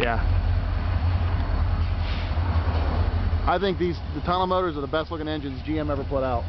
Yeah. I think these the tunnel motors are the best looking engines GM ever put out.